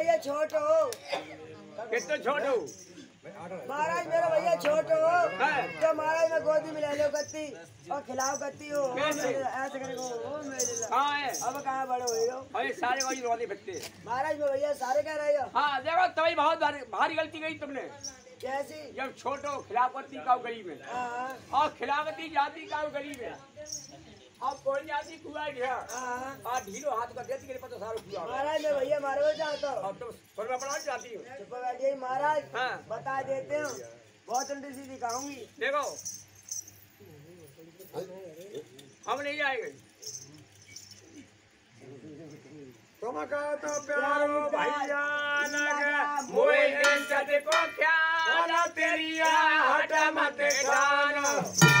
भैया छोट। हो कितने छोट? हो महाराज मेरा भैया छोट। हो। हाँ। तो महाराज मैं गोदी में ले लो कत्ती और खिलाओ कत्ती हो ऐसे करके ओ कहाँ है अब कहाँ बड़े हो अरे सारे वही रोने बच्चे महाराज मैं भैया सारे कह रहे हो? हाँ देखो तभी बहुत भारी भारी गलती गई तुमने। कैसी? जब छोटो खिलाफती का गली में। हाँ। और खिलाफती जाति का गली में। अब कोई जाति कुआ गया हाँ और ढीलो हाथ का देती के पता सारा कुआ महाराज मैं भैया मारो चाहता हूँ। अब तुम सोना बड़ा जाती हो। चुप बैठिए महाराज हाँ। बता देते हो। बहुत उल्टी सीधी दिखाऊँगी। देखो। हम नहीं जाएँगे। तुमको तो प्यारो भैया लगा मोए इज़्ज़त को ख्याल तेरी हट मत खाना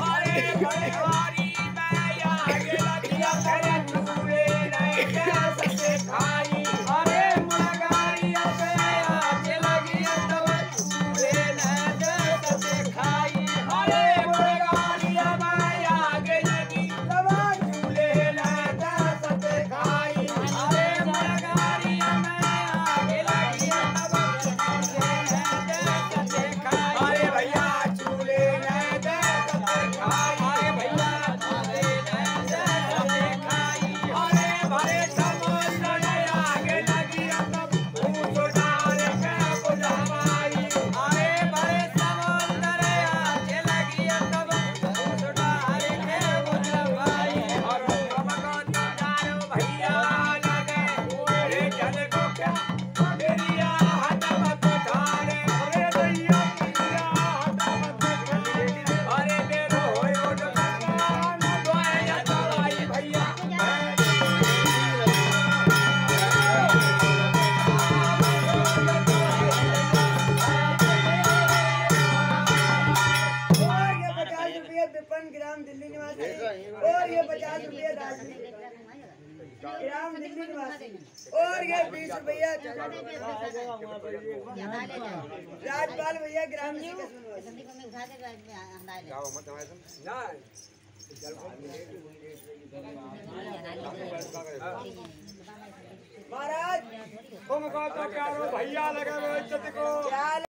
阿离可以 ये पचास रुपये राजनीति इनाम दिल्ली निवासी। और ये बीस रुपया राजपाल भैया ग्राम महाराज। तुम को तो प्यारो भैया लगे इज़्ज़त को। क्या